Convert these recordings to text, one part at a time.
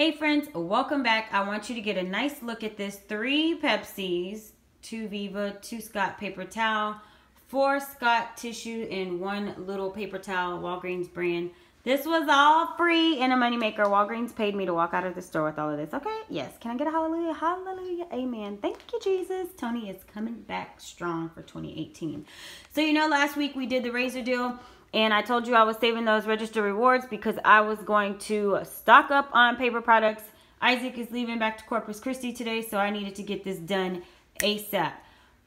Hey friends, welcome back. I want you to get a nice look at this. Three Pepsis, two Viva, two Scott paper towel, four Scott tissue, and one little paper towel, Walgreens brand. This was all free in a moneymaker. Walgreens paid me to walk out of the store with all of this. Okay, yes. Can I get a hallelujah? Hallelujah. Amen. Thank you, Jesus. Toni is coming back strong for 2018. So, you know, last week we did the razor deal. And I told you I was saving those register rewards because I was going to stock up on paper products. Isaac is leaving back to Corpus Christi today, so I needed to get this done ASAP.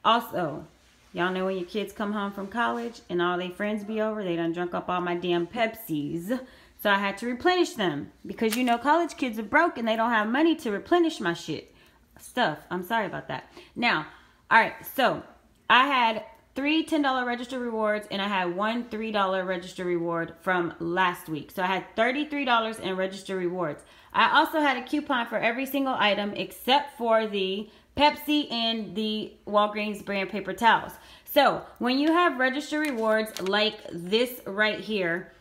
Also, y'all know when your kids come home from college and all their friends be over, they done drunk up all my damn Pepsis. So I had to replenish them because you know college kids are broke and they don't have money to replenish my shit. Stuff. I'm sorry about that. Now, all right, so I had three $10 register rewards and I had one $3 register reward from last week. So I had $33 in register rewards. I also had a coupon for every single item except for the Pepsi and the Walgreens brand paper towels. So when you have register rewards like this right here,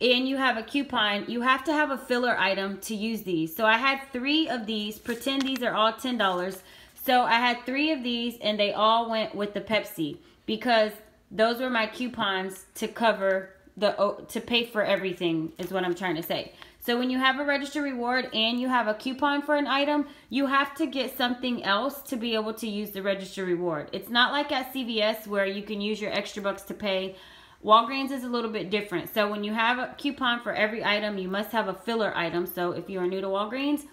and you have a coupon, you have to have a filler item to use these. So I had three of these. Pretend these are all $10. So I had three of these and they all went with the Pepsi because those were my coupons to cover the to pay for everything is what I'm trying to say. So when you have a register reward and you have a coupon for an item, you have to get something else to be able to use the register reward. It's not like at CVS where you can use your extra bucks to pay. Walgreens is a little bit different. So when you have a coupon for every item, you must have a filler item. So if you are new to Walgreens,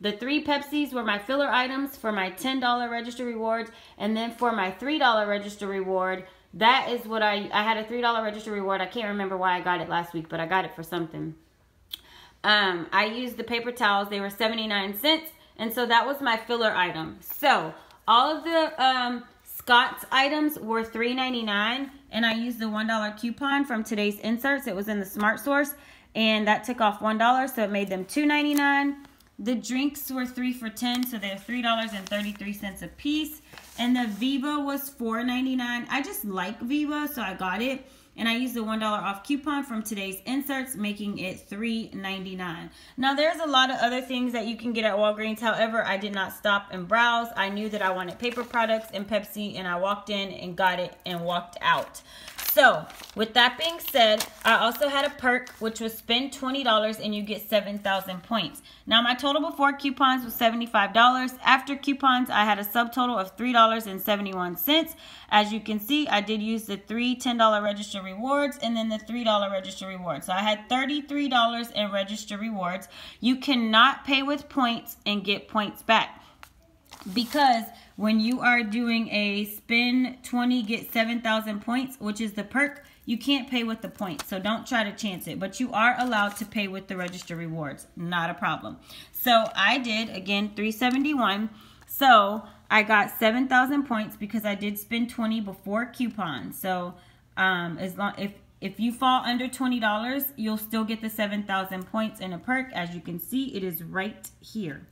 the three Pepsis were my filler items for my $10 register rewards. And then for my $3 register reward, that is what I, I had a $3 register reward. I can't remember why I got it last week, but I got it for something. Um, I used the paper towels. They were 79 cents. And so that was my filler item. So all of the um, Scott's items were $3.99. And I used the $1 coupon from today's inserts. It was in the Smart Source. And that took off $1. So it made them $2.99. The drinks were three for ten, so they're three dollars and thirty-three cents a piece. And the Viva was four ninety-nine. I just like Viva, so I got it. And I used the $1 off coupon from today's inserts, making it $3.99. Now, there's a lot of other things that you can get at Walgreens. However, I did not stop and browse. I knew that I wanted paper products and Pepsi, and I walked in and got it and walked out. So, with that being said, I also had a perk, which was spend $20 and you get 7,000 points. Now, my total before coupons was $75. After coupons, I had a subtotal of $3.71. As you can see, I did use the three $10 register rewards and then the $3 register rewards. So I had $33 in register rewards. You cannot pay with points and get points back because when you are doing a spin 20 get 7,000 points, which is the perk, you can't pay with the points. So don't try to chance it, but you are allowed to pay with the register rewards. Not a problem. So I did, again, 371. So I got 7,000 points because I did spend 20 before coupon. So um, as long if if you fall under $20, you'll still get the 7,000 points in a perk. As you can see, it is right here.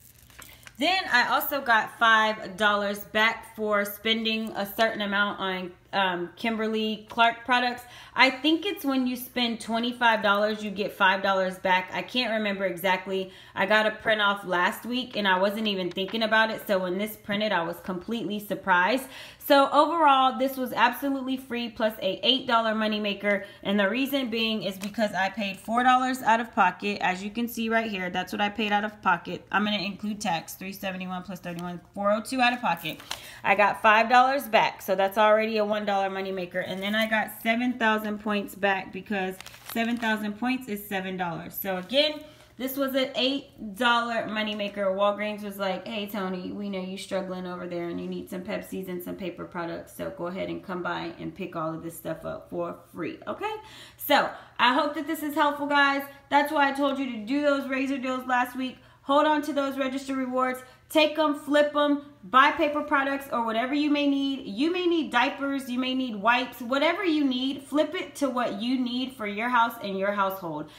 Then I also got $5 back for spending a certain amount on um, Kimberly Clark products. I think it's when you spend $25, you get $5 back. I can't remember exactly. I got a print off last week and I wasn't even thinking about it. So when this printed, I was completely surprised. So overall, this was absolutely free plus a $8 moneymaker. And the reason being is because I paid $4 out of pocket. As you can see right here, that's what I paid out of pocket. I'm going to include tax, 371 plus 31, 402 out of pocket. I got $5 back. So that's already a $1 moneymaker. And then I got 7,000 points back because 7,000 points is $7. So again, this was an $8 moneymaker. Walgreens was like, hey, Toni, we know you're struggling over there and you need some Pepsis and some paper products. So go ahead and come by and pick all of this stuff up for free. Okay? So I hope that this is helpful, guys. That's why I told you to do those razor deals last week. Hold on to those register rewards. Take them, flip them, buy paper products or whatever you may need. You may need diapers, you may need wipes, whatever you need. Flip it to what you need for your house and your household.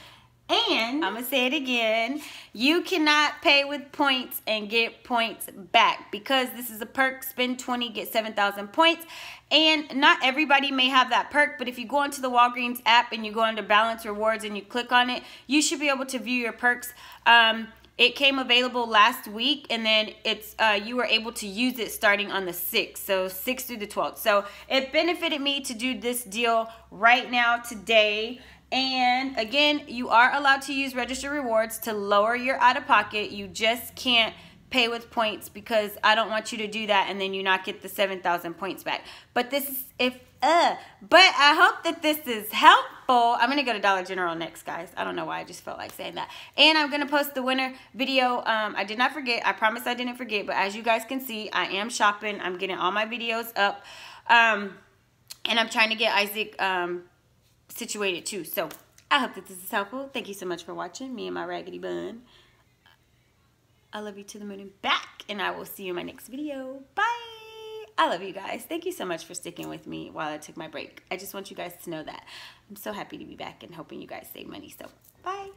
And I'm to say it again. You cannot pay with points and get points back because this is a perk. Spend 20, get 7,000 points. And not everybody may have that perk, but if you go into the Walgreens app and you go under balance rewards and you click on it, you should be able to view your perks. Um, it came available last week and then it's uh, you were able to use it starting on the 6th so 6th through the 12th so it benefited me to do this deal right now today. And again you are allowed to use register rewards to lower your out-of-pocket. You just can't pay with points because I don't want you to do that and then you not get the 7,000 points back. But this is, if, uh, but I hope that this is helpful. I'm going to go to Dollar General next, guys. I don't know why I just felt like saying that. And I'm going to post the winner video. Um, I did not forget. I promise I didn't forget. But as you guys can see, I am shopping. I'm getting all my videos up. Um, and I'm trying to get Isaac um, situated too. So I hope that this is helpful. Thank you so much for watching. Me and my raggedy bun. I love you to the moon and back. And I will see you in my next video. Bye. I love you guys. Thank you so much for sticking with me while I took my break. I just want you guys to know that. I'm so happy to be back and helping you guys save money. So, bye.